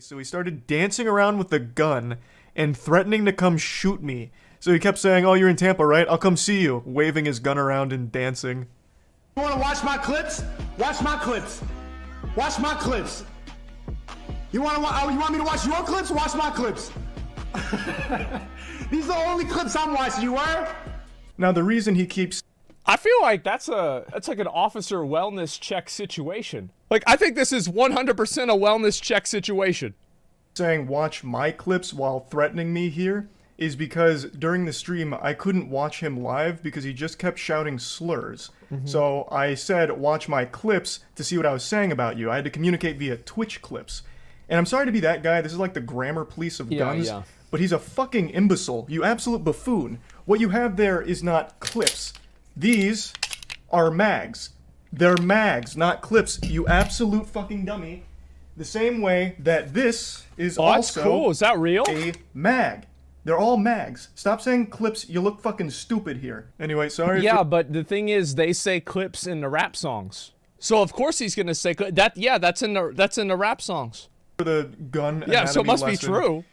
So he started dancing around with the gun and threatening to come shoot me. So he kept saying, Oh, you're in Tampa, right? I'll come see you, waving his gun around and dancing. You wanna watch my clips? Watch my clips. Watch my clips. You wanna wa- oh, you want me to watch your clips? Watch my clips. These are the only clips I'm watching. You were? Now, the reason he keeps I feel like that's a that's like an officer wellness check situation. Like I think this is 100% a wellness check situation. saying watch my clips while threatening me here is because during the stream I couldn't watch him live because he just kept shouting slurs. Mm-hmm. So I said watch my clips to see what I was saying about you. I had to communicate via Twitch clips. And I'm sorry to be that guy. This is like the grammar police of Yeah, guns. yeah. But he's a fucking imbecile. You absolute buffoon. What you have there is not clips. These are mags. They're mags, not clips. You absolute fucking dummy. The same way that this is Oh, also cool. Is that real? a mag. They're all mags. Stop saying clips. You look fucking stupid here. Anyway, sorry. Yeah, but the thing is, they say clips in the rap songs. So of course he's gonna say that. Yeah, that's in the that's in the rap songs. for the gun. Yeah, so it must be true.